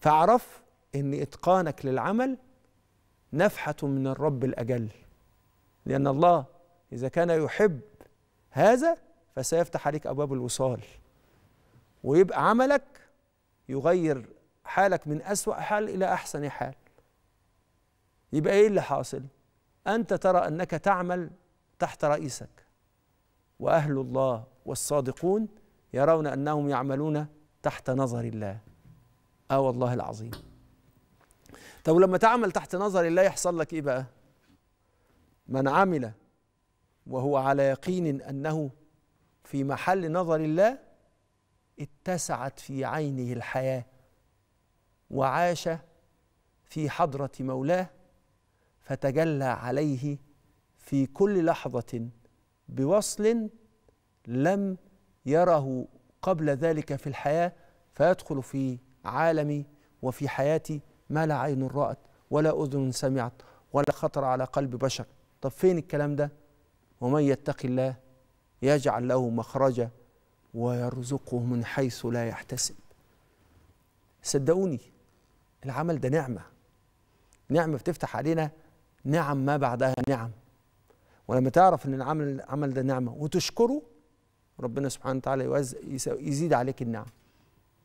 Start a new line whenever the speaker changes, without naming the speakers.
فاعرف إن إتقانك للعمل نفحة من الرب الأجل لأن الله إذا كان يحب هذا فسيفتح عليك أبواب الوصال ويبقى عملك يغير حالك من أسوأ حال إلى أحسن حال. يبقى إيه اللي حاصل؟ أنت ترى أنك تعمل تحت رئيسك وأهل الله والصادقون يرون أنهم يعملون تحت نظر الله. آه والله العظيم. طب لما تعمل تحت نظر الله يحصل لك إيه بقى؟ من عمل وهو على يقين أنه في محل نظر الله اتسعت في عينه الحياة وعاش في حضرة مولاه فتجلى عليه في كل لحظة بوصل لم يره قبل ذلك في الحياة فيدخل في عالمي وفي حياتي ما لا عين رأت ولا أذن سمعت ولا خطر على قلب بشر. طب فين الكلام ده؟ ومن يتق الله يجعل له مخرجا ويرزقه من حيث لا يحتسب. صدقوني العمل ده نعمة. نعمة بتفتح علينا نعم ما بعدها نعم. ولما تعرف إن العمل العمل ده نعمة وتشكره ربنا سبحانه وتعالى يزيد عليك النعم.